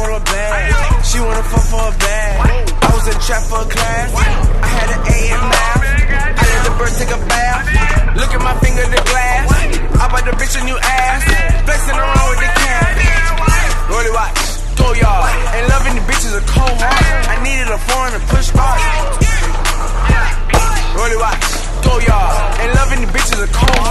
bag. She wanna fuck for a bag. I was in trap for a class. I had an A in math. I let the bird take a bath. Look at my finger, in the glass. I bought the bitch a new ass. Flexing around with the cash. Rolly watch, go yard. And loving the bitches a cold heart. I needed a foreign to push start. Rolly watch, go yard. And loving the bitches a cold